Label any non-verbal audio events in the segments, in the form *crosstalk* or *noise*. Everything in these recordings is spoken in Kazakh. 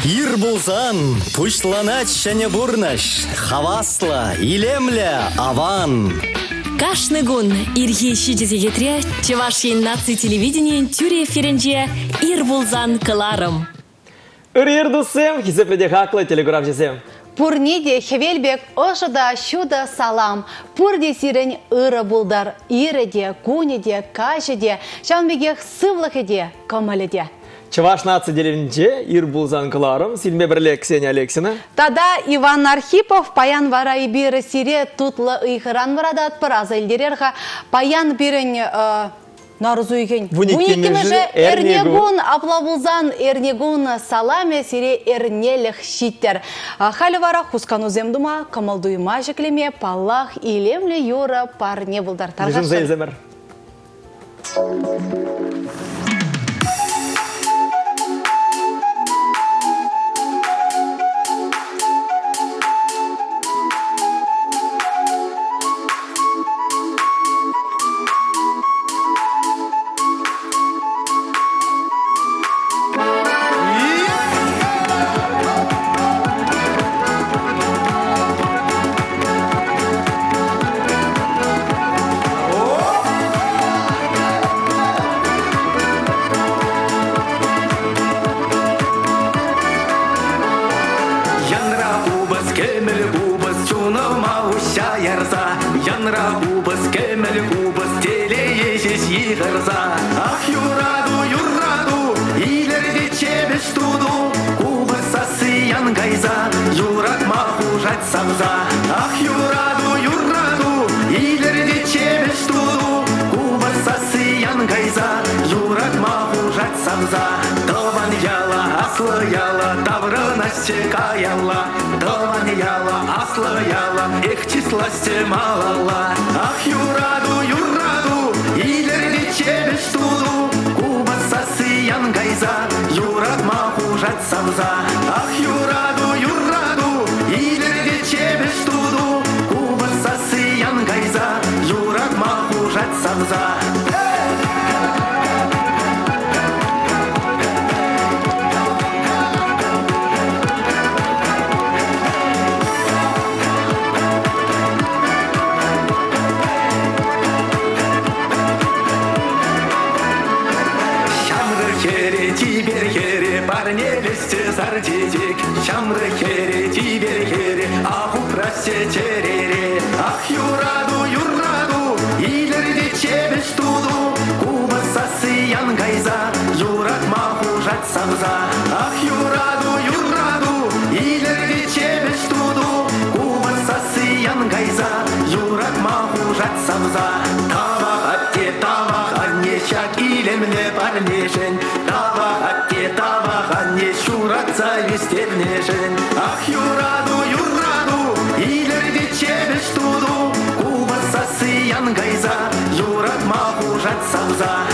Ир булзан, пушланач және бурнаш, хавасла, илемля, аван. Кашны гун ирхи шидезе кетре, Чевашин наци телевидение тюре эфиринже ир булзан кыларым. Үрер дусым, хизепледе хақлы телеграф жесем. Пурниде хевелбек ошыда шуда салам. Пурде сирен ыры булдар, иреде, кунеде, кашеде, шанбеге сывлыхеде, комаледе. Чываш наци деревинче ир булзан кыларым, силме бірле Ксения Алексина. Тада Иван Архипов паян вара ибиры сире тутлы ыйхыран варадат пыраза илдерерха паян бирен э, нарзуйген. Вуникемеже эрнегун. аплабулзан эрнегун саламе сире эрнелех щиттер. Халі вара хускану земдума камалдуйма жеклеме паллах илемле юра парне булдар. Бежим Янра убыз, кемел убыз, телеесіз иғырза. Ах, юраду, юраду, илерде чебіш туду, убыз сасы янгайза, юратма хужать самза. Ах, юраду, юраду, илерде чебіш туду, убыз сасы янгайза, юратма хужать самза. Аслы яла таврына каяла Тован яла аслы яла их числасте малала Ах юраду юраду илерде чебеш туду Кубас асыян гайза юрат махужать савза. Ах юраду юраду Salsa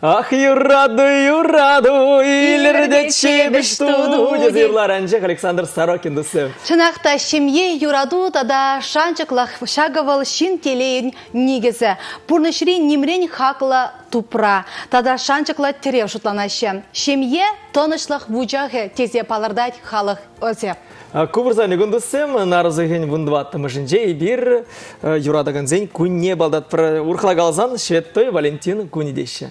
Ах, юраду, юраду, илерде чебеш туду. Дезирлар әнжек Александр Сорокин дұсы. Чынақта шемье юраду тада шанчықлақ шагавал шин телейін негізі. Пурнышри немрен хақла тупра. Тада шанчықла терев шутланашы. Шемье тонышлық вучағы тезе палырдайт халық өзе. Кубырза негундысым, нарызыгын вундваттымы жінже, бир юрадаган зен күнне балдат урхлагалзан шветтой Валентин күнедеші.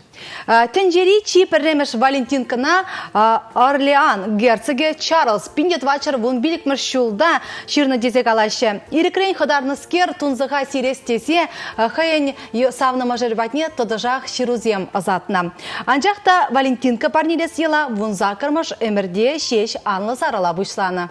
Тенджери чипірремеш Валентин кына а, Орлеан герцоге Чарльз пиндет вачыр вун билікмір шулда ширны дезек алашы. Ирекрен хыдарныскер тунзыға сирес тесе хайын савны мажырбатне тодыжақ ширузем азатна. Анжақта Валентинка парнелес ела вун закырмыш өмірде шеш анлы сарала бұшланы.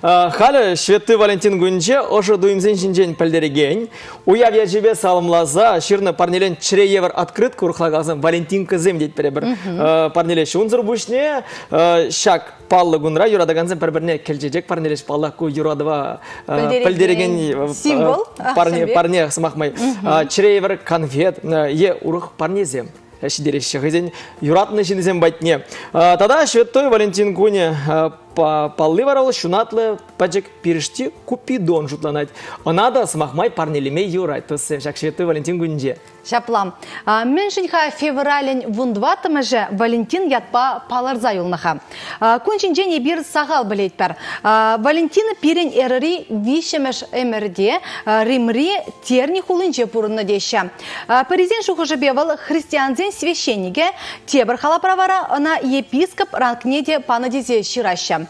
Халі шветты Валентин күнже ошы дуимзен жинжен пілдереген, уяв ежебе салымлаза ширны парнелен чире евр открытка урхлагалзан Валентин кызым дейді бірі бір парнелеш. Унзыр бұшне шак паллы гунра юрадаганзан бір-біріне келжежек парнелеш паллах ку юрадова Пілдереген пілдереген символ, парне парне сымақмай. Евр конфет е урых парнезем. Шидереше хызен юратны шинезем байтне. Тада шветтой Валентин Куне паллы варалы шунатлы пачек пиришти купидон жутланать. Она да смахмай парнелеме юрай. Тысы шак шветтой Валентин Кунже. Шаплам. А, Мен шинха феврален вундватымы же Валентин ятпа паларза юлнаха. Күншінжен бир сағал білетпір. Валентин пирен әрірі вишемеш әмірде римри терни хулынче пұрынны деші. Паризен шухы бевал христианзен священниге тебір халаправара ана епископ ранкнеде панадезе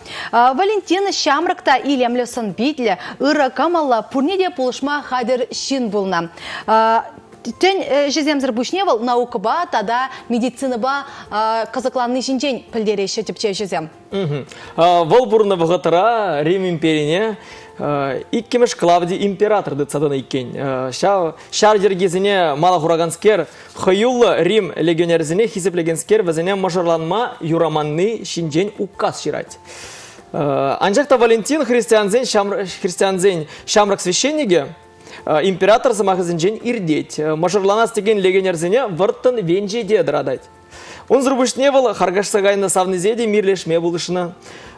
ширашы. Валентин шамрыкта илемлесін битлі ыры камалла пурнеде пулышма хадер шин булна. Тен жеземзір бүшневал наукыба, тада медициныба қызықланны жинжен пілдереші тіпче жезем. Вол бурны вғытыра Рим империне иккемеш Клавдий император дыцадына иккен. Шар жергезіне мала хураганскер хыюлы Рим легионерзіне хисеплегенскер вазіне мажарланма юраманны шинжен указ ширать. Анжақта Валентин христианзен христианзен шамрак священниге император замахызынжен ирдеть. Мажарланас деген легионерзіне вырттын венжеде дырадать. Он зрубышне был харгашсагайна савнезеде мирлешме булышына.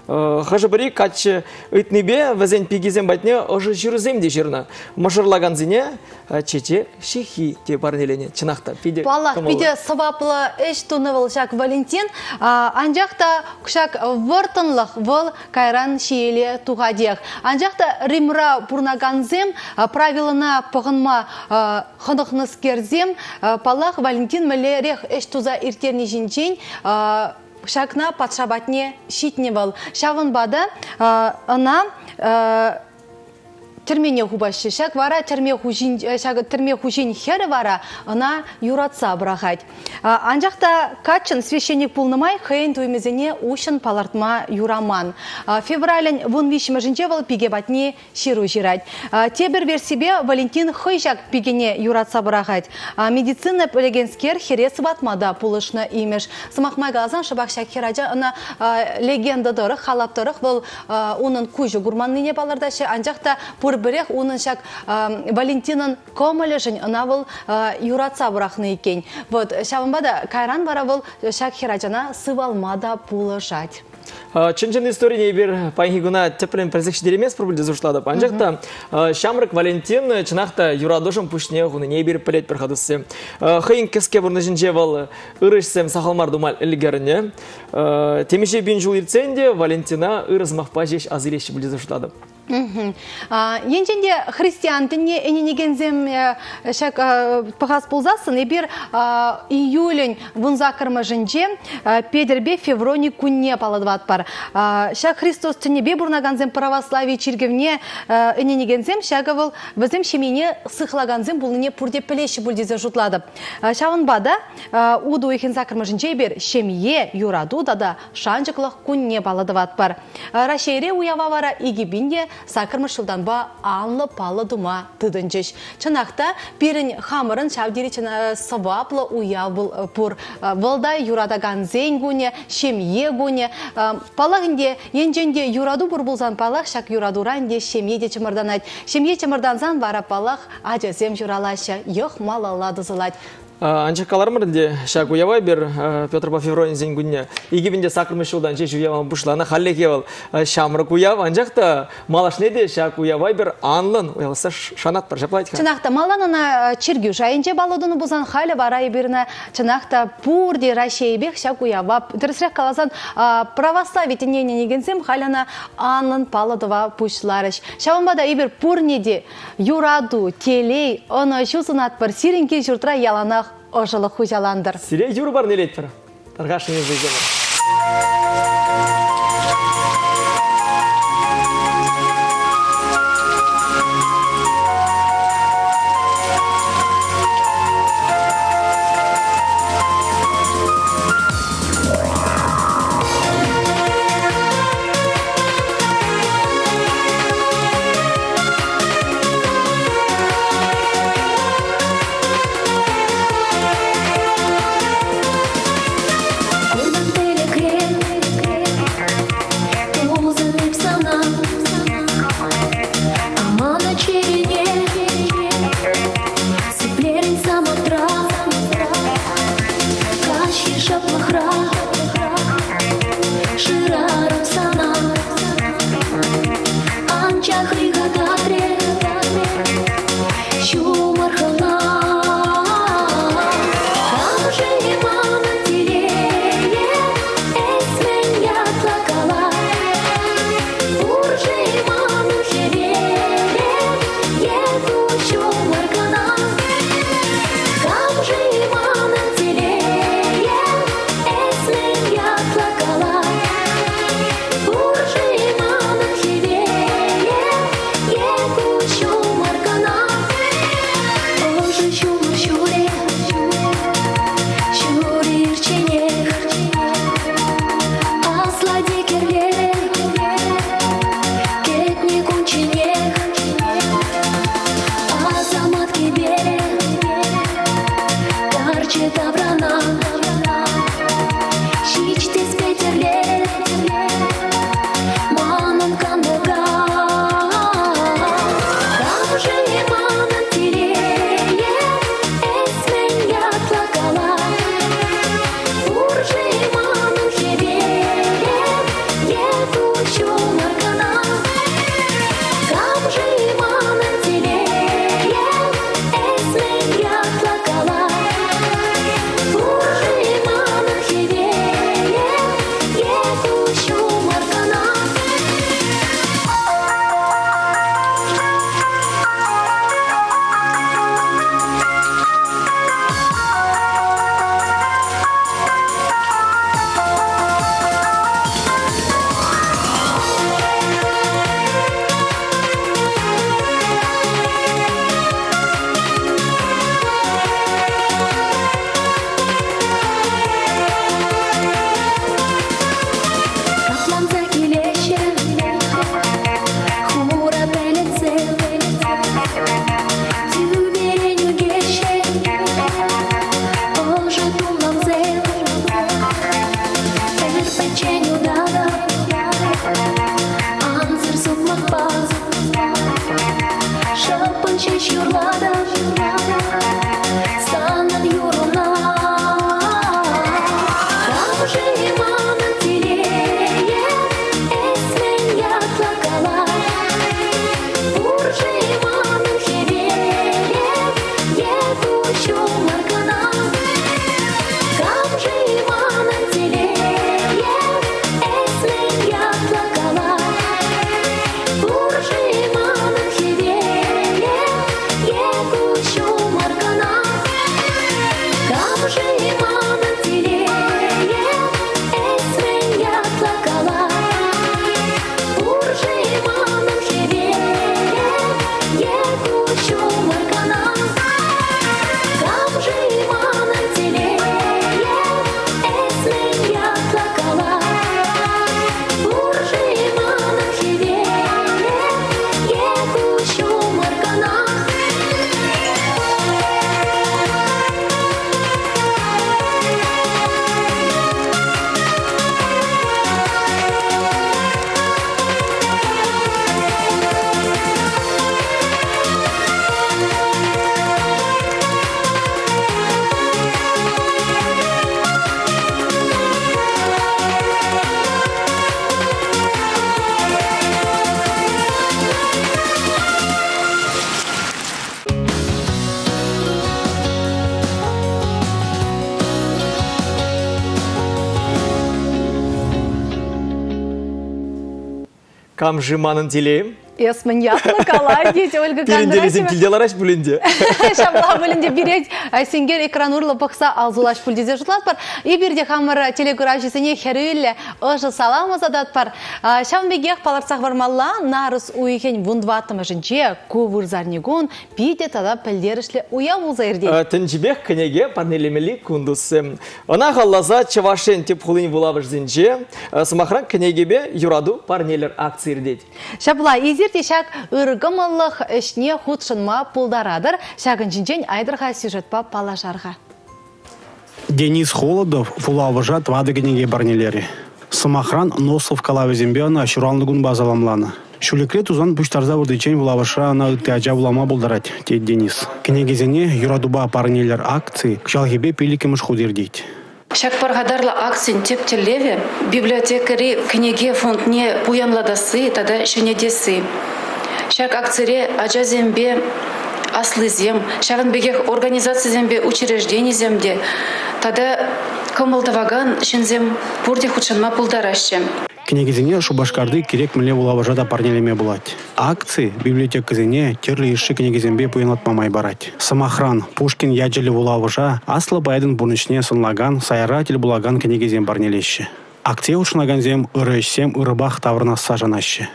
Хажыбыри качы ыйтныбе вазен пигизем батне ожы жүрзем де жирна. Мажырлаган зіне чече шихи те парнелене. Чынақта. Пиде Паллах, кымылы. биде сабаплы эш тунывыл шак Валентин, анжақта кушак выртынлық выл кайран шиеле туғадех. Анжақта римра пурнаганзем правилына пығынма а, хынықныскерзем, а, Паллах Валентин мілерех эш туза иртерні жинчен, а, Шакна патшабатне был. Шавын бада, а, ана а, термене хубашы шак вара терме хужин шак терме хужин хер вара она юратса брахать. Анжақта качын священник пулнымай хейн туймезене ушын палартма юраман. Феврален вун вишме жинчевал пиге батне ширу жирать. Тебер версибе валентин хыйжак пигене юратса брахать. Медицина полегенскер херес ватмада пулышны имеш. Сымахмай газан шабак шак хераджа ана легенда дыры халап дыры был унын кужу гурманныне балардашы анжақта пурбірех унын шак а, Валентинын комылы жын ына был а, юратса бұрақны екен. Вот, шабынбада кайран бара был шак херачана сывалмада пулышать. Чынчын история бир пайгуна теплен персекші деремес проблем зушлады. Анжақта Шамрак Валентин чынақта юрадошым пушне ғуны не бир пілет бір қадысы. Хыйын кеске бұрны жінже вал ырышсем сақалмар думал ілгеріне. Темеше бин жул ирценде Валентина ырызмақпа жеш азылеші білді зушлады. Енженде христиан тіне эненегензем шак пахас пулзасын ебір июлень вунза кырмы жінже педербе феврони күнне паладват бар. Шак Христос тінебе бұрнаганзем православие чиргевне эненегензем шагавыл візім шемене сықлаганзем бұлыне пұрде пілеші бұлдезе жұтлады. Шавын бада уду ехен закырмы жінже бер шемие юраду дада шанчықлық күнне паладват бар. Рашейре уява вара игибинде сакырмыш жылданба аллы палы дума тыдынчыш. Чынақта берін хамырын шавдері чына сабаплы уя бұл пұр. Вылда юрадаган зен гуне, шемье гуне. Палагынде енженде юраду бұр бұлзан палақ, шак юрадуранде шемье де чымырданать. Шемье чымырданзан вара палақ ажазем журалашы, йох малалады зылать. Анча калармырынде шак уявай бер э, Петр Пафевронин зен күнне. Игибінде сакырмыш жылдан же жуяван бушлана халле кевал шамры куяв анжақта малашнеде шак уявай бер анлын уяваса шанат бар жаплайтка. Чынақта маланына чиргю жайынче балодыны бузан халі барай біріні чынақта пурди рашейбек шак уявап. Дұрысырақ қаласан православие тенене негенсем халяна анлын палодыва пушларыш. Шаванбада ибір пурнеде юраду, телей, оны шусынат бір сиренке жұртра яланақ ожылы хужаландыр. Сире юр бар нелеттір. Тарғашын амжыманын тилейм Эсмін ятлы калай дейді Ольга Кондратьева. тілделараш бүлінде. Шабла *laughs* бөлінде берет сенгер экран урлы бақса алзулаш пульдезе жұтлат бар. Иберде хамыр телегуражесіне херюлі ұжы саламыз адат бар. Шамбегех паларсақ бармалла нарыс уйхен вундватымы жінче ковыр зарнигун пиде тада пілдерішлі уя болза ердей. Тінжібек кінеге парнелемелі күндісі. Она қаллаза чавашен теп хулын булабыш зінче. Сымахран кінегебе юраду парнелер акция ердейді. Шабла изерте шак ыргымылық ішне худшынма пулдарадыр. Шагын жінчен айдырға сюжетпа палашарға. Денис Холодов фулавыжа твадыгенеге барнелери. Самохран Носов калавезембеана шуралныгун базаламланы. Шулекре тузан пуштарза вырдычен вулавыша ана тяжа вулама болдарать, тет Денис. Кенегезене юрадуба парнелер акции кшалгебе пиликемыш худердить. Шакпаргадарла акцин тептелеве, библиотекари книге фондне пуянладасы, тада шенедесі. Шак акцире ажазембе аслызем, бегех организациязембе учреждений земде, тада кымылдаваган шензем пурде худшанма пулдаращем. Кенегезене шубашкарды керек міле вулавыжа да парнелеме булать. Акции библиотеказене терлі иші кенегезембе пуянлатмамай барать. Самохран Пушкин яджелі вулавыжа аслы байдын бунычне сынлаган сайратель булаган кенегезем барнелеші. Акция учынаганзем ырышсем ырыбах таврына сажанашы.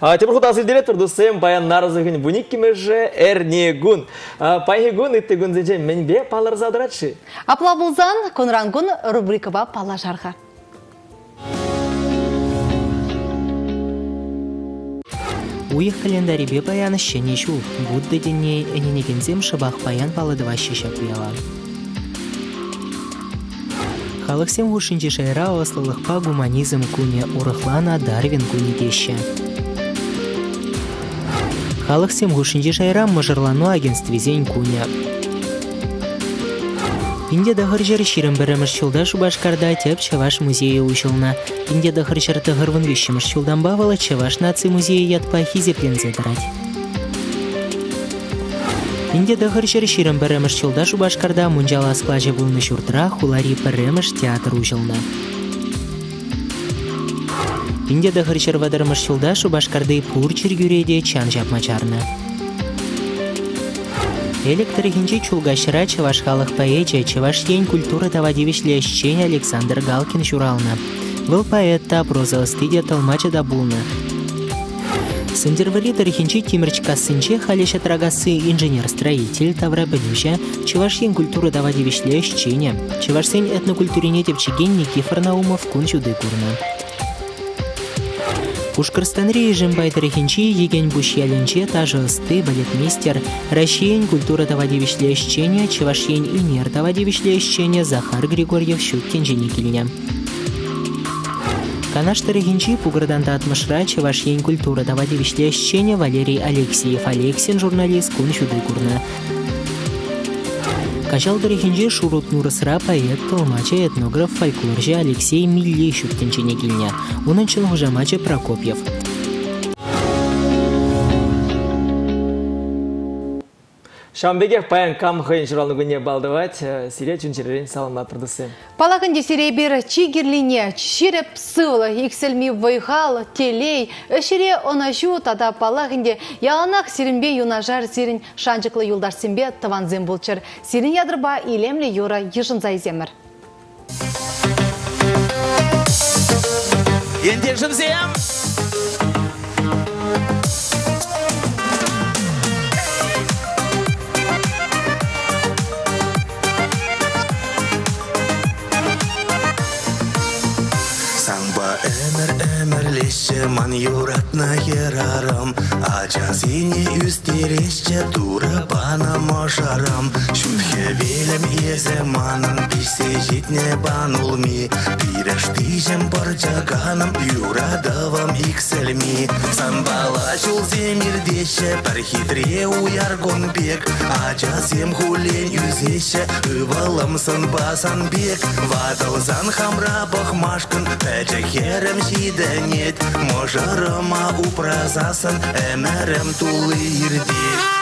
Тепір құт асылдере тұрдысым баян нарызығын бұник кемежі әрнегун. Пайхегун үттегун зенче менбе палыр задыратшы. Апла болзан, конрангун рубрикаба палашарға. Уйых календарибе баяны шене шу. Будда денне эненегензем шыбақ баян палыдыва шешек уяла. Халықсем ушинче шайра ослылықпа гуманизм куне урыхлана Дарвин куне деші. Халықсем ушинче шайра мыжырлану агентствезен куне. Инде дahır жер ширен біріміш чулда Шубашкарда теп Чаваш музейі ушылна. Инде дahır жер тығырвын вещіміш чулдан бавала Чаваш наци музейі ятпа хизеплензе дырать. Инде дahır жер ширен біріміш чулда Шубашкарда мунжала склажы булны шуртра хулари біріміш театр ушылна. Инде дahır жер вадырмыш чулда Шубашкарды пур чиргюреде чан жапмачарны. Электрихинчи чулгашыра чеваш халық поэче, чеваш ень культура тавадивишле щень Александр Галкин шурална. Был поэт та проза стыдя толмача да булна. Сындервали тарихинчи тимирчка сынче халеша трагасы инженер-строитель тавра білімші, чеваш ень культура тавадивишле щеня, чеваш сень этнокультурине тепчеген Никифор Наумов кун чуды курна. Пушкарстанри жембайдырыхинчи еген буш ялинче тажы ысты балетмейстер, Россиен культура тавадивишле ищене, Чевашен инер тавадивишле ищене Захар Григорьев Щуткин женикилине. Канаштырыхинчи пугырдан татмышра Чевашен культура тавадивишле ищене Валерий Алексеев Алексин журналист кун чуды курна. Качалдырыхинчи шурут нурысыра поэт, толмача, этнограф, фольклоржи Алексей Милли Щуткинчине килне. Унынчыл хужамача Прокопьев. Шамбегех паян кам хыйын журалны күне балдывать, сире чүнчерерін салымна тұрдысы. Палақынде серебер чигерлине, ширеп сывлы, икселми вайхал, телей, әшіре онашу тада палақынде яланақ сирінбе юнажар сирін шанчықлы юлдар сімбе таванзем болчыр. Сирін ядырба илемлі юра ешін зайземір. Енді жымзем өмірлеші ман ерарам Ача сине үстерешче туры бана велім езі манын банулми Пиреш тижем Самбала жул земирдеше бір хитре Ача сем хулен ывалымсын хамра бахмашкын Можарыма упразасын Әмәрім тулы ирде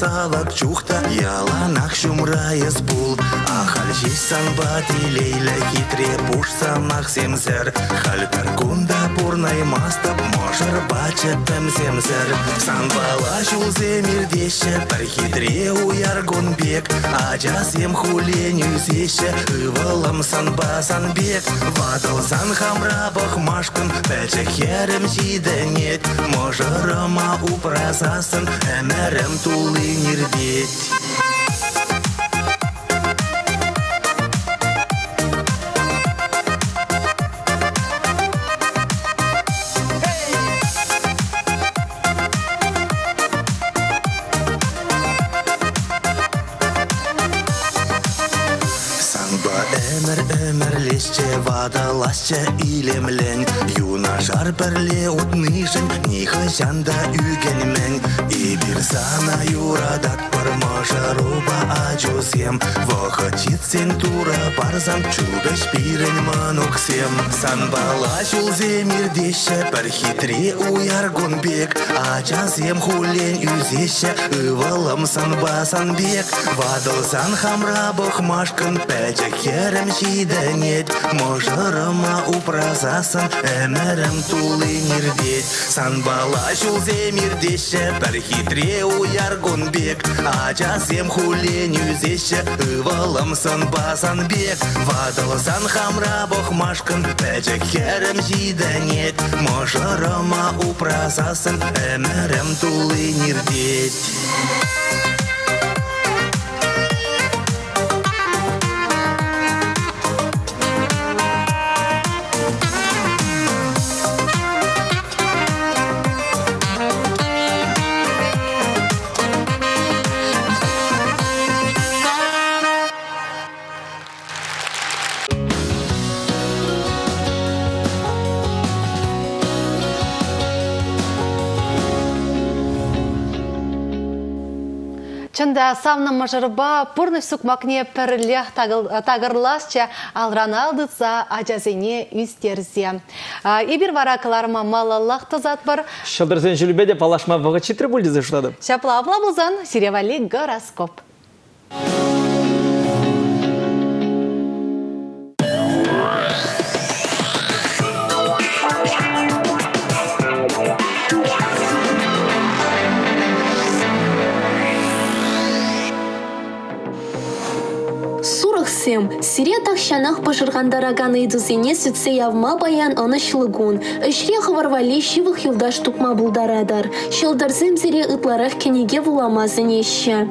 салак чухта яланах шумрайыз бул. Ахал санба тилейле хитре пуш самах семзер хальтар кунда пурнай мастап можыр бачеттем семзер санбала шулзе мирдеше бір хитре уяр гонбек ажа сем хулень үзеше ывылым санба санбек. Вадылсан хамра бахмашкын пәче херем сиденет можырыма упразасын әмәрім тулы нирдет Санба өмір өмірлесче вадаласча илемлен Юнашар бірле утнышын нихасянда үгенмен И бір сана юрадат бір мажаруба ачусем Вохачит сен тура барзан чубеш пирен мануксем Санбала шулзе мирдеше бір хитре уяр гонбек Ачасем хулен үзеше ывалым санба санбек Вадылсан хамра бохмашкын пәче херем шиденет Можырыма упразасын әмірім тулы Санбала шулзе мирдеше бір хитре уяр гонбек Ачасем хулен үзеше ывалым санба санбек Вадылсан хамра бохмашкын пәче херем шиденет Можырыма упразасын әмірім тулы нирдет Чында савны мажырба пурны сукмакне пірлех тагырласча алраналдыца ажазене үстерзе. Ибір варакаларыма малаллах тызат бар. Шылдырсен жүлбеде палашма вғы читрі бульді зашладым. Шапла абла бұлзан, сиревали гороскоп. Сурықсем, сире тахшанах пашырғандараган идузене сүтсе явма баян анышлыгун. Үшке хыварвали шивых юлдаш тукма булдарадар. Шылдарзем зире ытларах кенеге вуламазын еші.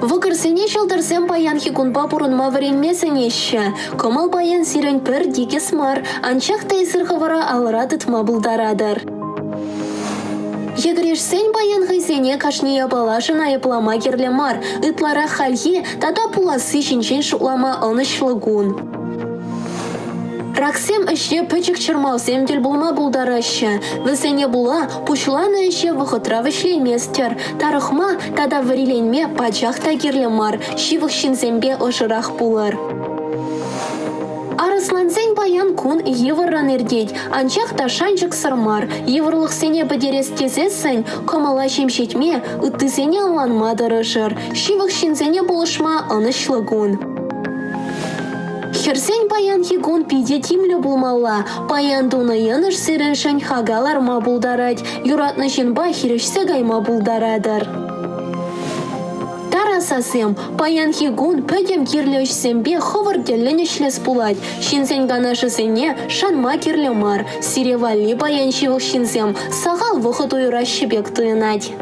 Вăкырсене çылтырсем паян хикунпа пурынма вăренмесен еші. Кымыл паян сирен пір дикес мар, анчах тайсыр хывара алыра тытма булдарадар. Егрешсен баян хайсене кашне ябалашын айыплама керле мар, ытлара халье тата пуласы шинчен шутлама анышлыгун. Раксем іще пөчік чырмаусем дел булма булдарашы. Весене була пушланы іще вұхытра вішлеместер. Тарыхма тада віриленме пачақ тагерле мар, шивық шинзембе ошырақ булар. Арыслансен баян кун евырран ердет, анчақ та шанчық сырмар, евырлық сене бідерес кезесін, комала шемшетме, үттізене аланма дырышыр, шивық шинзене болышма анышлыгун. Херсен паян хигун пиде тимлі булмалла, паян дуны яныш сирен шань хагалар ма булдарать, юратны жинба хирешсе гайма булдарадыр. Тарасасем, паян хигун пөдем кирлеш сембе ховар делленешлес пулать, шинсен ганашысене шанма кирле мар, сиревали паян шивық шинсем, сағал вұхыт уйра шибек туйынать.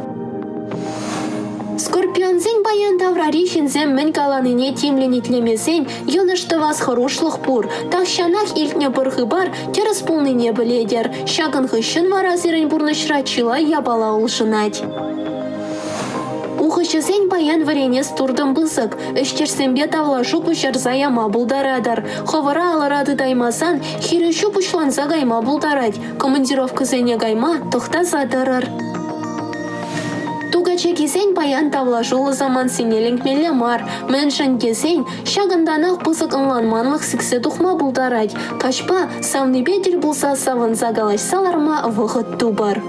Скорпионзен баян таврари шинзем мен каланыне тимленетлемесен, йонышты вас хорошлық пур, тахшанах илтне бұрғы бар, терес пулныне біледер, шагын хышын маразерін бұрнышра чила ябала улшынать. Ухышысен баян варенес турдым бызык, іштерсембе тавлашу пұшарза яма булдарадар. Ховара аларады даймасан, хирешу пұшланса гайма булдарад. Командировка зене гайма тұхта задырыр. Тугача кезен баян тавлашулы заман сенеліңкмелі мар. Мэншін кезен шағынданақ бұзық ыңланманлық сіксе тұхма бұлдарад. Кашпа савнебе дел бұлса савын загалашсаларма вғыт тубар.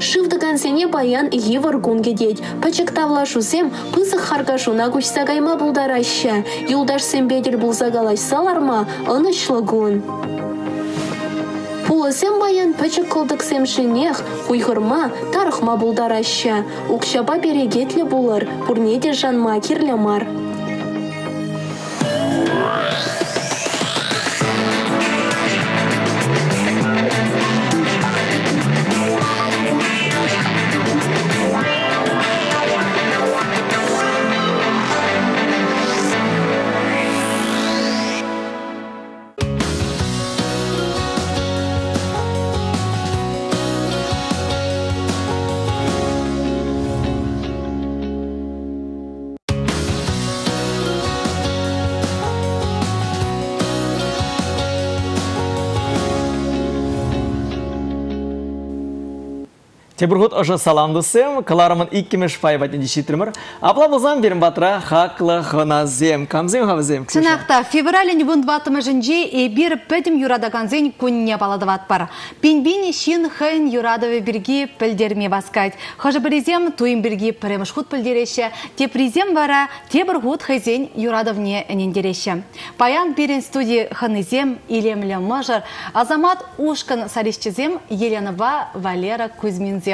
Шывдыган сене баян евр гунгедеть. Пачыктавла шусем пысық харкашуна кучса кайма булдараща. Юлдаш сембедел булзагалашсаларма ынышлы гун. Пулысем баян пачык кылдыксем шинех, хуйхырма, тарыхма булдараща. Укшапа перегетле булыр, пурнеде жанма кирле Тебургут ожа саламдысым, каларымын иккімеш пайбатын дешитірмір. Апла бұзан берім батыра хақлы хыназем. Камзем хавзем. Чынақта, февралін бұнд батымы жінже е бір пәдім юрадағанзен күнне баладыват бар. Пенбин шин хэн юрадовы бірге пілдерме баскайд. Хожы бірізем туым бірге піреміш худ пілдереші. Те призем бара, те бір худ хэзен юрадовне әнендереші. Паян берін студии ханызем, илемлі мажар, Азамат Ушкан саришчізем, Еленова Валера Кузьминзем.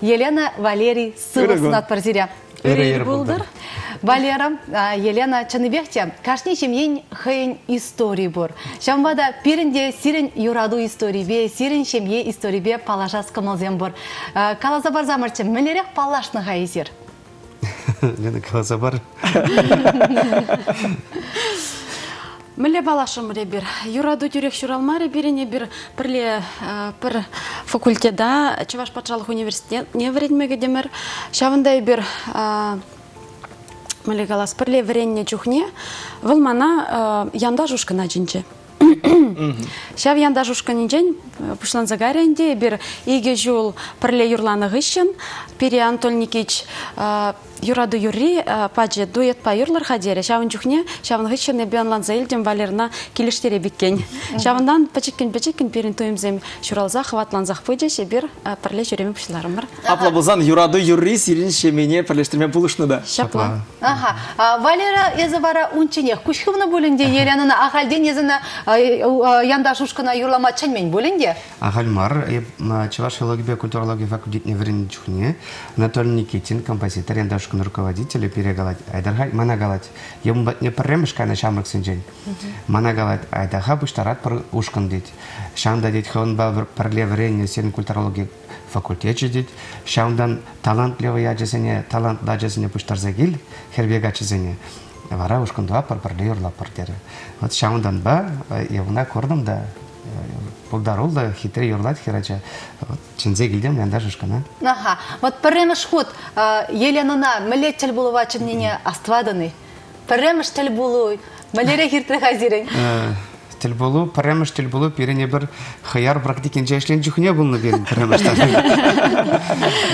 Елена Валерий сылысын атпарзире. Өрейер Булдыр. Валера, Елена Чаныбекте, кашни шемьен хэйн истории бур. Шамбада пиринде сирен юраду истории бе, сирен шемье истории бе палашас кымылзем бур. А, Калаза бар замырчы, мілерек палашны хайзер. *laughs* Лена Калазабар. *laughs* Міле балашым бир. Юраду тюрек шуралмары бирене бир пірле пір факультеда Чуваш патшалық университет не вредмеге демір. Шавындай бир міле галас пірле вренне чухне. Выл мана янда жушкана жинче. Шав янда жушкан жен пушлан загаренде бир иге жул пірле юрланы гыщен. Пири Антон Никич юраду юри паче дует па юрлар хадере шавын чухне шавын гыщен бенлан заилдем валерна килиштере биккен. Шавындан пачеккен пачеккен пирин туемзем шуралза хватланзах пыджеше бир пірле жүреме пушларымыр. Апла бұзан юраду юрри сирин шемене пірлештірме бұлышны да. Шапла. Ага. А, Валера езі бара унчене, күшківні бөлінде *laughs* Еленаны ағалден езіні янда жушкана юрлама чанмен бөлінде? Агальмар, Чуваш филология культурология факультетіне врен чухне. Анатолий Никитин, композитор, яндашкын руководитель, перегалать айдархай, манагалать. Ем не премеш кайна шамрак сенжен. Манагалать айдаха буштарат пар ушкан дит. Шамда дит хон ба парле врен сен культурология факультет жидит. Шамдан талант лева яджесене, талант даджесене буштарзагил, хербега чезене. Вара ушкан дуа пар парле юрла партері. Вот шамдан ба, евна кордым да, Пулдарул да хитрый юрлат херача. Чинзе гильдем янда жушкана. Ага. Вот премеш худ Еленана мілет тіл болува чымнене астваданы. Премеш тіл болу, мілере хиртір хазирен. Тил болу, паремеш тил болу, пирене бір хаяр практикен жайшлен жүхне болны берін паремештан.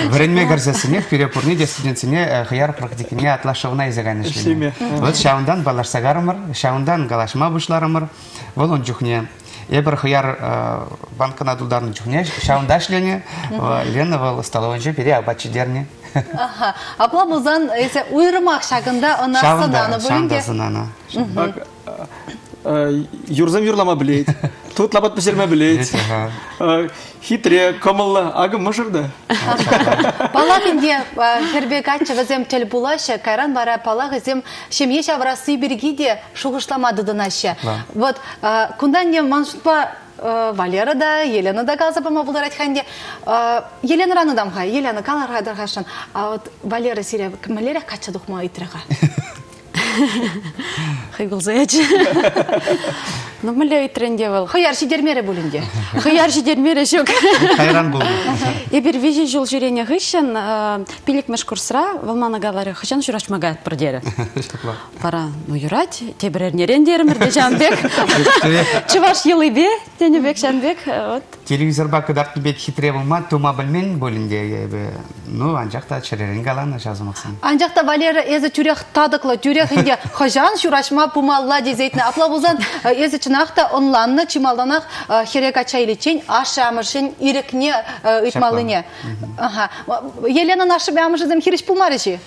*laughs* Вренме гарзасыне, перепурни де студентсіне хаяр практикене атлашывына изаган ішлеме. Вот шаундан баларсагарымыр, шаундан галашма бұшларымыр, ол он жүхне. Эбір хыяр банкына дулдарны жүхне, шаунда шлене, Лена вал столовынче пере абачы дерне. Ага. Апла бұзан, есе уйрымақ шағында она сынаны Шаунда бөлінде. Тут лапат пісерме білейді. Хитре, комыллы, ағы мұшырды. Пала менде хербек атчы візем тіл булашы, кайран бара пала гызем шемье шавра сибирги де шуғышламады дынашы. Вот, кундан не маншутпа Валера да, Елена да қалза бама бұлдар айтқанде. Елена раны дамға, Елена қалар қайдар қашын. А вот Валера сире, кімелері қачы дұқма үйтіріға. *laughs* Хайгул заячы. Ну, міле тренде был. Хыяр шидермері бөлінде. Хыяр жидермере шок. Хайран болды. Ебір вежен жол жүрене ғышын, пилік мәш курсра, валмана галары ғышын жүраш магат бірдері. Пара, ну юрать, тебірер нерендерімір де жанбек. Чываш елы бе, тенебек жанбек. Вот. Телевизор ба кыдартын бет хитре болма, тума білмен бөлінде. Ну, анжақта чыререн галаны жазымақсын. Анжақта Валера езі түрек тадықлы, түрек инде хажан шурашма пумалла дезейтіні. Апла бұзан езі чынақта онланны чималданақ херек ачайличен ашамышын ирекне итмалыне. Ага. Елена нашы бямышызым хириш пулмарычы.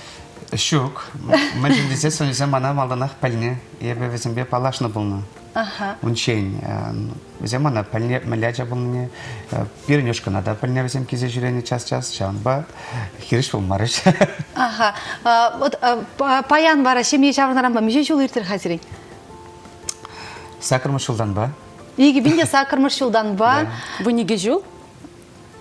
Щук. Мы же здесь мана малданах пальне. Я бы везем палашна. Ага. Унчень. Везем мана пальне маляча булне. Пирнюшка надо пальне везем кизе жюрение час-час. Шанба. Хириш пулмарыч. *laughs* Ага. А, Вот а, па- паян бара шемей шавырнарамба меже жол иртер хазирин. Сакыр мышылдан ба? Иги бинде сакырмыш жылдан ба. Вы не гежу?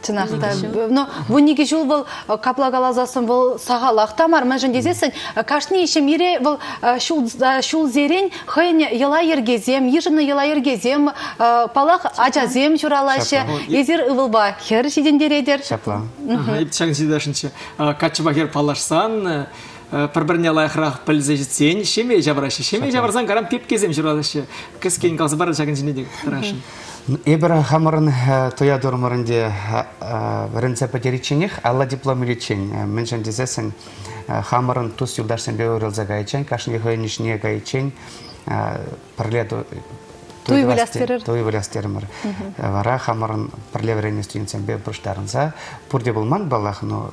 Чынақта. Но вуниге жул был капла галазасын был сағалақ тамар. Мәжін дезесін, кашни іші мире был шул шул зерен хайын йыла ергезем, ежіні йыла ергезем, палақ ачазем журалашы, езер ывылба хер шиден дередер. Шапла. Иптшаң сидашынчы. Качыбагер палашсан, бір-біріне лайықырақ пілзе жетсен, шеме жабырашы. Шеме жабырсан карам пип кезем жүралашы. Кыз кейін қалсы бары жағын жіне деп тұрашын. Эбір хамырын тоя дормырынде рынца потериченех, алла диплом илечен. Мен жан дезесін хамырын тус юлдашсын бе өрілза гайчен, кашынге хойнишне гайчен, пірле Туй вилястерер. Туй. Вара студентсен бе бұрштарынса, пұрде болман балах, но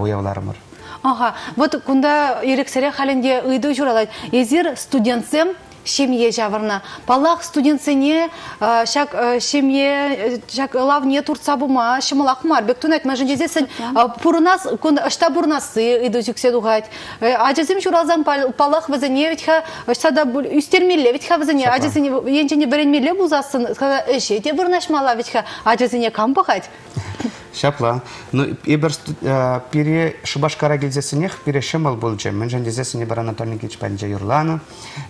уявларымыр. Ага, вот кунда ерексере халінде ыйды журалайды. Езер студентсем шемье жавырна. Палах студентсене э, шак э, шемье э, шак лавне турца бума шымалақ мар. Бек тунайт мажын жезесін пурнас кун ашта бурнасы ыйды жүксе дугать. Ажазым журалзан пал- палах вазене ведь ха сада үстермеле ведь ха вазене ажазыне енчене беренмеле бузасын. Сказа эше те бурнашмала ведь ха ажазыне кам бахать. Шапла. Ну, ибер пере шубашкара гилзесінех пере шымал болчы. Мен жан дезесіне бір Анатолий Никитич пәнже юрланы.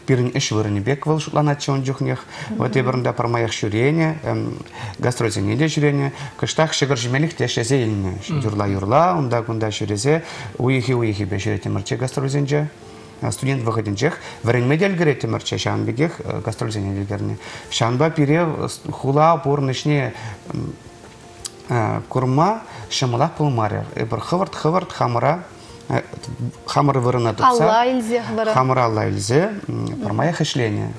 Пирін іш вырыны бек выл шутлана чон жүхнех. Вот иберінде пармаях шүрене, гастрозене де жүрене. Кыштақ шығыр жемелік те шезе еліне. Юрла юрла, онда күнда шүрезе. Уйхи уйхи бе жүре темірче гастрозенже. студент выходинчех варенме делгере темірче шанбегех гастрользене делгерне. Шанба пире хула порнышне курма шымылақ пулмарер. Хамыра хамыр вырына тұтса. Алла илзе хывыры. Хамыра алла илзе. Пармая хешлене.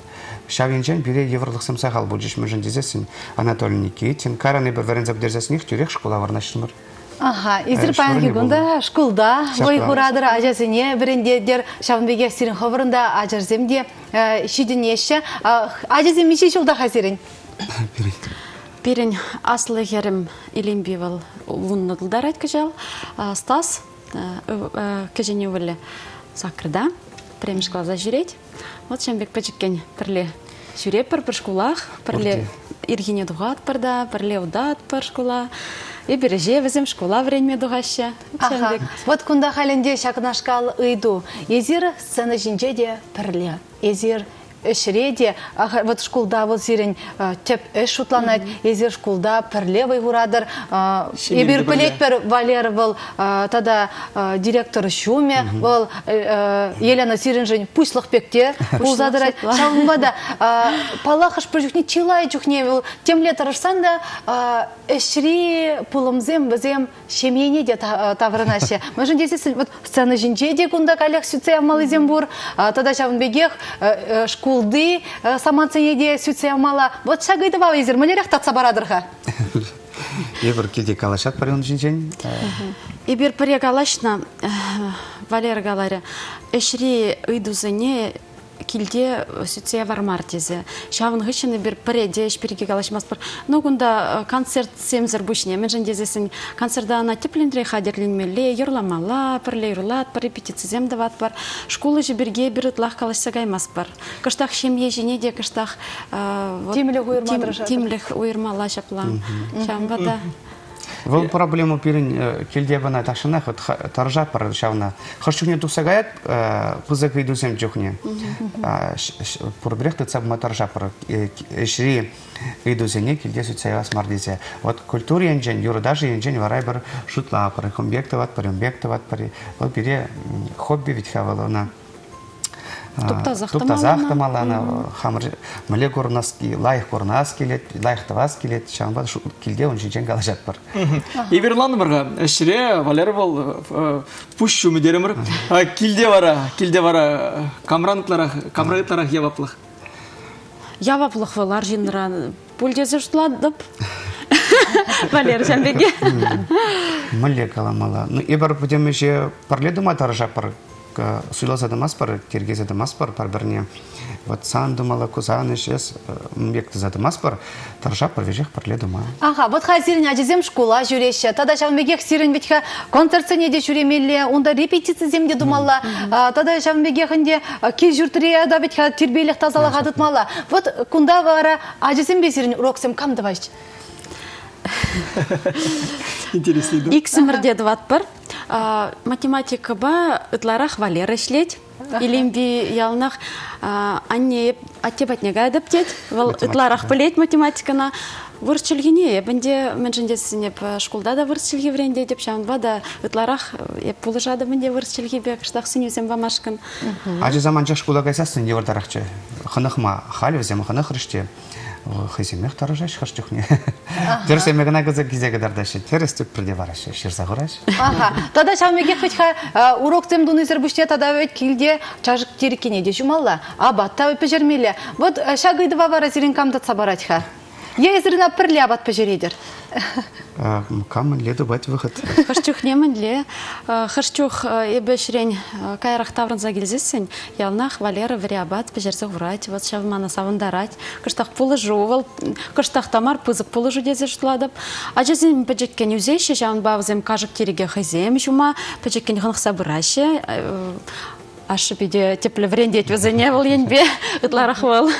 Шавинчен бире еврлық сымсағал бұл жеш мүжін дезесін Анатолий Никитин. Караны бір варензап дерзесініх тюрек школа варнашынмыр. Э, паян шкулда, хурадыр ажасыне біріндедер шавынбеге сирин ажарземде шидінеші. Хазирин. Аслы херім илимбивал лунны дылдар айткажал. Стас кежене вілі сакырда, премеш клаза жүреть. Вот шамбек пәчіккен пірле жүреп бір бір шкулах, пірле иргене дуғат бірда, пірле удат бір шкула. И береже візім школа время дуғашы. Ага, вот кунда халінде шакнашкал ыйду. Езір сцена жинже де пірле. Езір эшреде, ага, вот шкулда вот зирен теп эш шутланайт, езір шкулда пірле вайгурадыр. Шемелді Ебір пірле. пілет пір Валер был тада э, директор Шуме, был э, Елена Сиринжин пуслық *laughs* пекте, узадырать. шутла. Шалынбада, *laughs* палахыш пүржікне чилай жүхне, был темле тарышсан да, э, эшри пулымзем, бізем шемейне де та- таврынашы. *laughs* Можын десесін, вот сцена жинже де күнда калек сүтсе амалызем бур, э, тада шавын бегех э, э, шкулды *laughs* э, саманцене де сүтсе амала. Вот шагайды вавайзер, мөлерек татса барадырға. Ебір келде калашат бар он жинжен. И бир пире галашна Валер галаре. Эшри ыйдузыне килде сүтсе вармар тезе. Шавын гышыны бир пире де эшпирге галашмас бар. Но гунда концерт семзер бушне. Мен жан дезесин концертда ана теплендре хадерленмеле, юрламала, пирле юрлат, пар репетицизем дават бар. Школы же бирге бир ытлах калашса гаймас бар. Кыштах шемье жене де кыштах вот, Тимлих уйырма тим- дырышатыр. Тимлих уйырмала шапла. Шамбада. Вол проблему пирин келде бана ташына хот таржа пар шавна. Хошчукне тусагаят пузак идусем чухне. Пурбрехт цаб матаржа пар эшри идусене келде сүтсайвас мардизе. Вот культура енжен, юрдажы енжен варай бір шутла пар, комбекта ват пар, умбекта ват пар. Вот бире хобби ведь хавалона. Тамалана. тамалана хамыр міле көрінас лайық көрінас келет лайықтыбас келет шамба шу килде он жен калажат бар Иберлан барға әшіре Валер бол пущу мүдерімір. Килде бара, килде бара камрантларах, камрантларах яваплық. Яваплық валар жинран пульдезе штладып. *laughs* Валер Жанбеге. міле каламала ну ибар будемеше парледума таржа пар суйласа дамас пар киргезе дамас пар пар бірне вот сан думала кузан ешес мекті задымас пар таржа пар вежех парледума Ага, вот хазирин ажизем школа жүреше. Тада шамбегех сирин битха концертсене де жүремелле, онда репетиция земде думалла. А, Тада шамбегехінде ке жүртіре да битха тирбейлік тазалыға адытмалла. Вот кунда вара ажизем бесирин уроксем кам? *laughs* Интересный, да? Иксімірде дват бір. А, Математика ба ытларах Валера ішлет. Илимби ялнах а, анне аттебатнега адаптет. Вал ытларах білет математикана. Вырчылгене, бінде мен жіндесінеп школда да вырчылге вренде деп шамба да ытларах еп пулышады бінде вырчылге бе кыштақ сынюсем бамашкан. ажы заман жаш кула кайсасын не вартарахчы хынықма хал өзем хынық рыште хыземех таржаш хырчухне терсе мегана кызы кизеге дардашы терес түп бірде барашы шерса құраш Ага, тада шамбегех битха уроксем дунызер буште тада ведь килде чажык терекене де жумалла. А батта өпе жермеле. Вот шагыдыва вара сирин камда цабаратха. Я изрина пірле абат пежередер. камын леду бать выход Хырчух немінле, хырчух ебешрен кайрах таврын загилзесен, ялнах Валера вариабат пежерзе гурать, вот шав мана савындарать, кыштах пулы жувал, кыштах тамар пызык пулы жудезе жутладып. Ажазин пежеккен юзейші, жауын бавзем кажык тереге хызем, жума пежеккен хынық сабырашы, ашы биде тепле врендет везене был енбе, *laughs* ытларах был.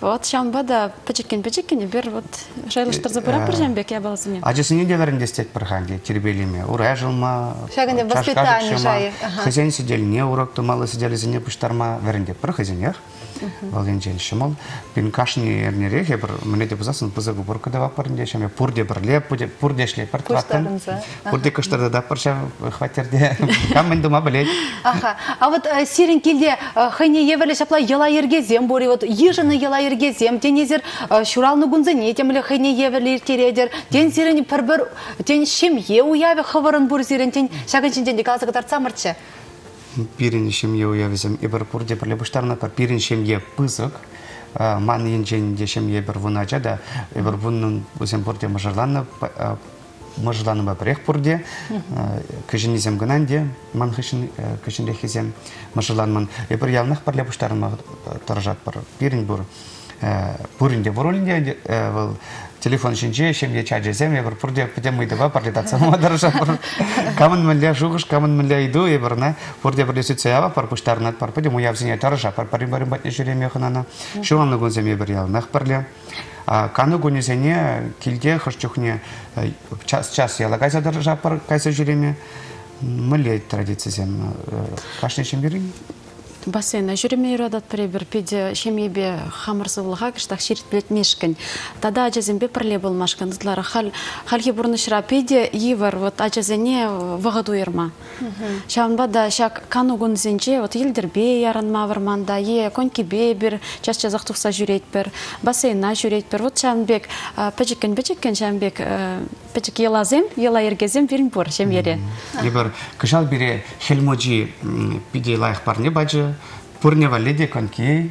Вот шамба да пежеккен пежеккен, бер вот жайлыштыр забыра бір жамбек я баласыне. ажысыне де верендестет бірханде тербелеме ура жылма Шагынде воспитание жайы, ага. хозяин сиделіне урокты малы сиделізіне пыштарма веренде бір хозяинер ол енжен шымыл пин кашни ернерех бір міне деп бұзасын пызыгы бұркы да вапырынде шаме пурде бір леп пурде шлеп бір тватын. Пуштарынса, пурде кыштырды да пырша хватерде *laughs* камын дума білет Ага. А вот э, сирин килде э, хайне евеле шапла ела ергезем бори вот ежины ела ергезем тенезер э, шуралны гунзыне темле хайне евеле иртередер. Тен сирин пір тен шемье уяве хаварын бур сирин тен шагынчин тен декаласы катар цамырчы. пирин шемье уявизем и бір пурде бір лебуштарна бір пирин шемье пызык ман енженде шемье бір вунача да и бір вуннын бусем пурде мажарланы мажарланы ба бірех пурде кыжинизем гынанде ман хышын кыжинрехизем мажарланман и бір ялнах бір лебуштарма торжат бір. Пирин бур. Пуринде бурулинде был телефон шинче шемье чаджесем я бір пурде пуде мыйдыба парлетация мадаржа бір *laughs* камын мілля жуғыш камын мілля иду и бірна пурде бір лесуце ява пар пуштарнат пар пуде муявзине таржа пар парим барим батне жүреме хынана шуанны гонземе бір ялнах бірле каны гонезене килде хырчухне час час яла кайса даржа пар кайса жүреме міле традициясем кашне шемберин бассейна жүреме юрадат пребір педе шемебе хамырсылыға кіштақ шерит білет мешкін. Тада ажазембе пірле болмашкын. Дытлары хал, халге бұрнышыра педе евар вот ажазене вағаду ерма. Шамба да шак кану гунзенче вот елдербе яранма варманда, е конькибе бір час жазақ тұқса жүрет бір, бассейна жүрет бір. Вот шамбек пәжеккен пәжеккен шамбек пәжек елазем, ела ергезем бірін бұр шемере. Ебір кышал бире хелмоджи пиде лайық парне баджы, пурне валеде конки,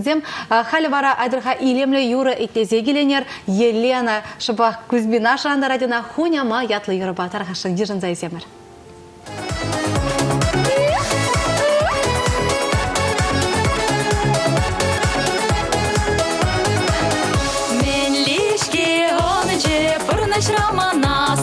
халі бара айдырға илемле юры иттезе келенер, Елена Шыбақ Кузьмина шыранда радиона хуняма ятлы юры батар хашын ежін зайземір. Мен лишке онче пырныш рамана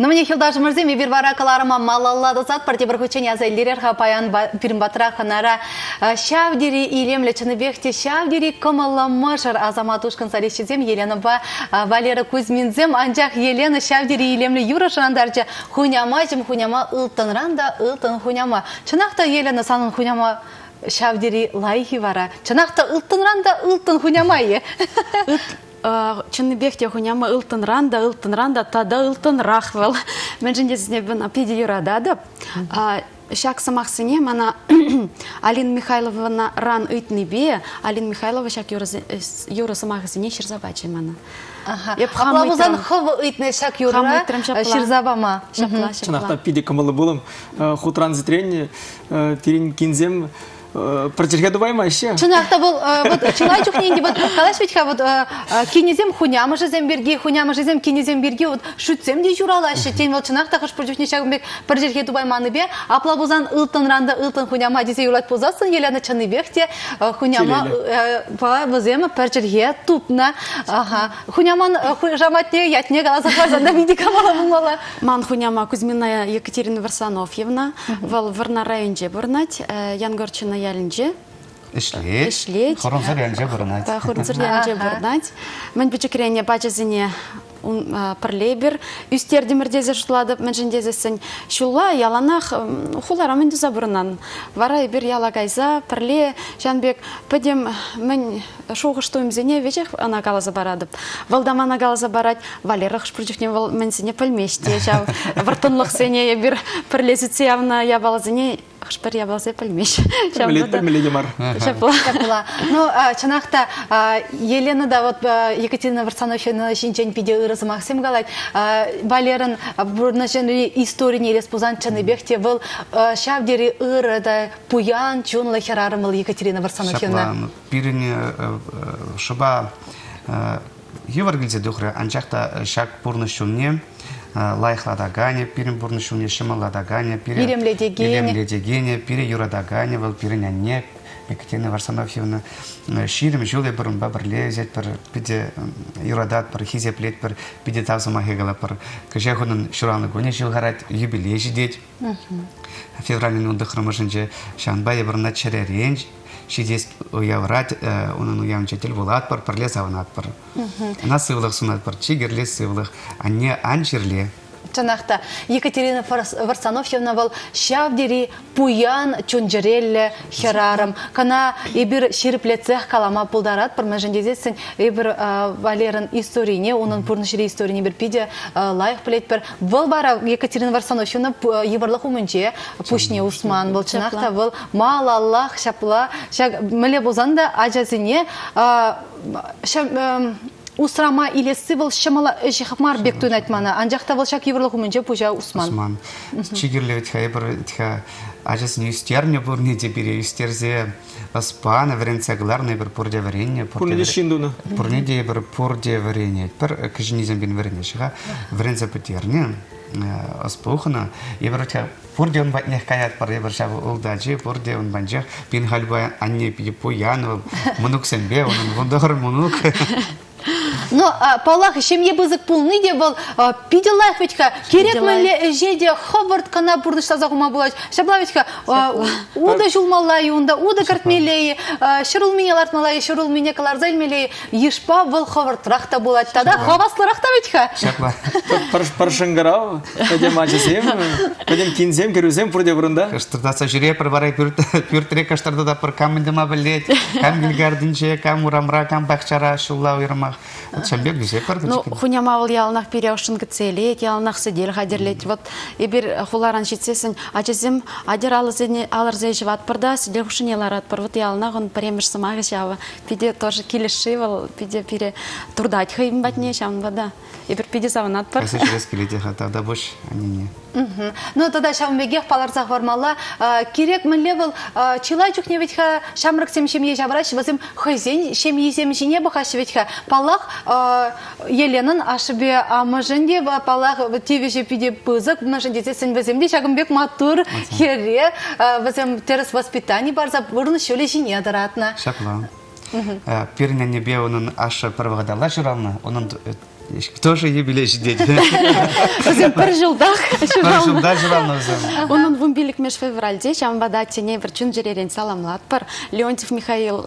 Ну мне хилдаш мырзем ебір бара каларыма малаллады зат парте бір хүчен язайлерер хапаян пирим батра ханара. Шавдери илемле чыныбекте шавдери кымылымышыр азаматушкан сарещезем Елена ба Валера Кузьминзем анжақ Елена шавдери илемле юра шандарча хуняма жым хуняма ылтын ранда ылтын хуняма. Чынақта Елена санын хуняма шавдери лайхи вара? Чынақта ылтын ранда ылтын хунямайы чыныбекте хуняма ылтын ранда ылтын ранда тада ылтын рахвел *laughs* мен жендесіне бін пиде юрадады Шак самахсыне мана *clears throat* Алин Михайловна ран ыйтны бе, Алин Михайлова шак юра самахсыне шырзабачы мана. Аплабузан хов ыйтны шак юра шырзабама. Чынақта пиде кымылы болым, хутран зитрен, терен кинзем, Протирге дубайма еще. Чынақта бұл, вот чылай жүхненде, вот қалаш ветка, вот кенезем хунямы жезем берге, хунямы жезем кенезем берге, вот шүтсем де журалашы, тен вот чынақта қыш бір жүхне шагымбек протирге дубайманы бе, апла бузан ылтын ранда ылтын хуняма десе юлат позасын, елена чыны бекте, хуняма па вызема протирге тупна, ага, хуняман жаматне ятне галаса хвазанда видика мала бумала. Ман хуняма Кузьмина Екатерина Варсановьевна, вал варна районже бурнать, Янгорчина ялінже Ішлет. Ішлет. Хорунзыр ялінже бұрынат. Хорунзыр ялінже бұрынат. Мен бүчікірене бачызыне пірлебір. Үстер демірдезе жұтлады, мен жіндезесін. Шулла яланақ хулара мен дүза бұрынан. Вара бір яла гайза, пірле, жанбек, пөдем мен шоғыштуымзене вечек ана галаза барадып. Валдам ана галаза барад, валерах шпұржықне вал мен сене пілмеште. Жау *laughs* вартынлық сене бір пірлезіце явна ябалазыне Хшпер я балзе пельмеш. Пельмелет пельмеле демар. Шапла. Ну, чанахта Елена да вот Екатерина Варсановна шинчен пиде ырысы Максим галайт. Балерын бурнашен история не респузан чаны бехте был шавдери ыры да пуян чун лахерарымыл Екатерина Варсановна. Шапла. Пирине шуба Еваргилзе духры анчакта шак пурнышунне лайхладагане, пирин бурнышуне шималадагане, пиремледегене, пире юрадагане, вал пиреняне, Екатерина Варсановьевна ширим жуле бұрын ба бір лезет бір пиде юрадат бір хизеплет бір пиде тавзы махегала бір кеше хунын шураны көне жылгарат юбилей жидет февралин унды хрымышынче шанбай бұрына череренж шидес уяврат унын уявнче тел булат бар парле савнат бар на сывлых сунат бар чигерле сывлых анне анчерле Чанахта Екатерина Варсановьевна был шавдери пуян чунжерелле херарым. Кана ибир шириплецех калама пулдарат бір мәжіндезесін ибір Валерин историне, оның пурнышыри историне бір пиде лайық білет бір. Бара Екатерина Варсановьевна еварлық умынче пушне Усман был чанахта был мал Аллах шапла. Міле бозанда ажазине усрама илесі бұл шамала жихмар бектун айтмана анжақта бұл шак еврлы хумынче пужа усман. Усман. Чигерле ведь хай бір тха ажас не истерне бурни де бере истерзе аспана вренце гларне бір пурде варенье пурде шиндуна. Пурне де бір пурде варенье бір кижнизем бин варенье шига вренце петерне аспухна евро тха пурде он батнех каят пар евро шабы улдачи пурде он банжах бин хальба анне пи пуян мунук сенбе он вундахар мунук. Но палах шемье бызык пулны де был пиделах ведька керек мәле жеде ховард кана бурды штаза хума булать. Шабла ведька уда жулмалай унда уда картмелей шырул меня лартмалай шырул меня каларзай мелей ешпа был ховард рахта булать. Тада хаваслы рахта ведька. Шабла. Паршангарау, пойдем ажесем, пойдем кинзем, керузем пурде бурында. Каштырдаса жүре пір барай пюртіре каштырды да пір камындыма білет, кам гілгардынче, кам урамра, кам бақчара, шулла уйрмақ. Чамбек десе пар. Ну, хуняма ол ялнах пере ошын гцелет, ялнах сидел хадерлет. Вот ибир хуларан шитсесен, ачызым адер алызене аларзе живат парда, сидел хушын яларат пар. Вот ялнах он премеш самага шава. Пиде тоже килешивал, пиде пире турдать хайм батне шам вода. Ибир пиде саванат пар. Хата да бош, не. Ну, тогда шамбегех паларцах вармалла. Керек міле был чилай чухне ветха шамрак сем шемье жабраш, вазым хозяин шемье сем жине бахаш ветха. Палах Еленын ашыбе амажынде палах тевеше пиде пызык, мажынде сен ваземде шагымбек матур хере, вазем терес воспитание барза бурны шөле жине даратна. Шапла. Пирнен небе оның ашы пырвағадала жыралны, оның Тоже ебеле ждет. Өзім бір жылдақ. Жылда жыралны өзім. Onun вун билик меж февральде жамбада тене бір чун жеререн саламлат бар. Леонтьев Михаил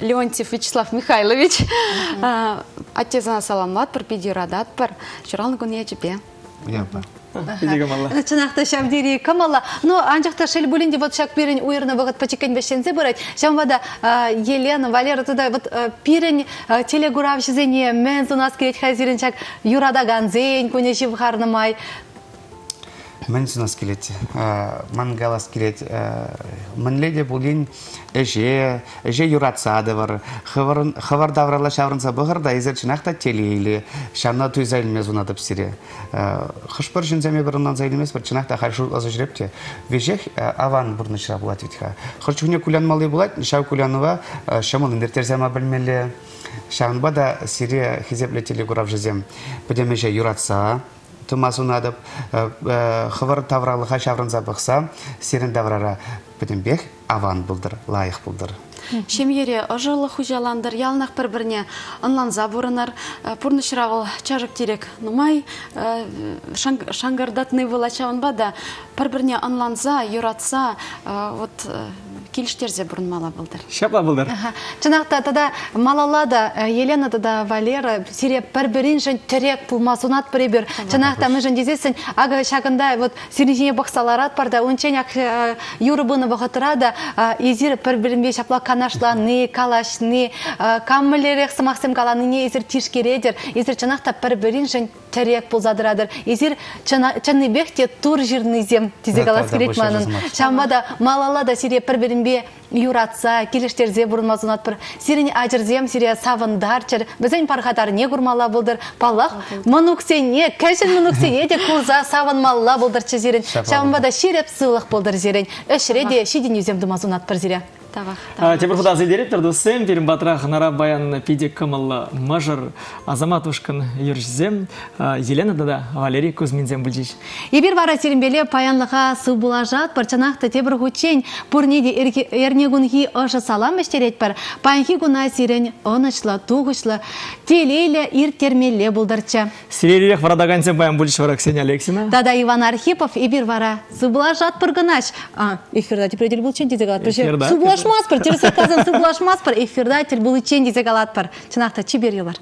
Леонтьев Вячеслав Михайлович э, аттезана саламлат бар педирадат бар. Жыралны күн ежібе. Япа. Чынақта шамдери камала. Но анжақта шел булинде вот шак пирень уйрны вағыт пачекен бешензе бұрайт. Шамбада э, Елена, Валера туда вот э, пирень э, телегурав жізене мен у нас керет хазирин шак юрада ганзен көне жив харнамай. Мен сунас келет, мангалас келет. Мен леде булин эже, эже юратса да бар. Хавар хавар даврала шаврынса бахыр да изер чинахта телейле. Шамна туй зайлмез уна деп сире. Хышпыр жинземе біріннан зайлмез бір чинахта харшу азы жрепте. Вежех аван бурны шра булат витха. Хырчуне кулян малы булат, шав кулянова шамыл индертерзема білмелі. Шавнба да сире хизепле телегурав жезем. Подемеже юратса, тумасу надып хывыр тавралыға шаврынса бұқса серін даврара бех аван бұлдыр лайық бұлдыр Шемьере ожылы хужаландыр, ялнақ бір біріне ынланза бұрынар, пұрны шырағыл чажық терек нумай, шаңгардатны вылачауын ба да, бір біріне ынланза, юратса, вот келіштерзе бұрынмала бұлдыр. Шапа бұлдар. Чынақта тада малалада Елена тада Валера сире бір бірін жын терек пулмасунат біребір. Чынақта мы жын дезесін, ага шағында вот сирежіне бақсаларат барда, ончен ак юры бұны бұғытырада, езір бір бірінбе шапла канашланы, калашны, каммілерек сымақсым каланы не езір тишкередер, езір чынақта бір бірін жын терек пулзадырадыр. Езір чыны бекте тур жирны зем тезек алас керек манын. Шамбада малалада сире бір бірінбе юратса, келештерзе бұрынмазунат бір. Сирен ажырзем, сире савындарчыр. Бізен пархатар не күрмала болдыр. Палақ мұнуксене, кәшін мұнуксене де курза савынмалла болдырчы зирен. Шамбада ширеп сылық болдыр зирен. Өшіре де шиден юземді мазунат бір зире. Тебір құдасы директор досым, перім батырақ нара баян педек кымылы мажыр азамат ұшқын ержізем, Елена да Валерий Кузминзем бүлжиш. Ебір бара серімбеле паянлыға су бұлажат, бірчанақты тебір ғучен, пұрнеде ернегунги ұшы салам іштерет бар, паянхи гуна сирен онышлы, туғышлы, телейлі ир термелі бұлдырчы. Сиререк варадаган сен баян бүлжиш вара Ксения Алексина. Дада Иван Архипов, ебір бара су бұлажат біргінаш. Эфирда тепредел бұл чен. Эфирда. Су бұлашмас бір, тересі казан бір, эфирда тел бұл чен дезек алат бір. Чынақта чибер елар.